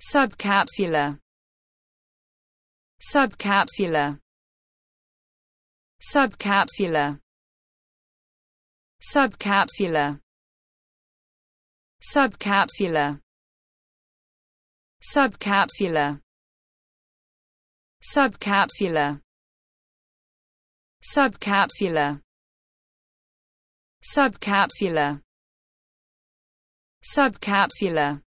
subcapsular subcapsular subcapsular subcapsular subcapsular subcapsular subcapsular subcapsular subcapsular subcapsular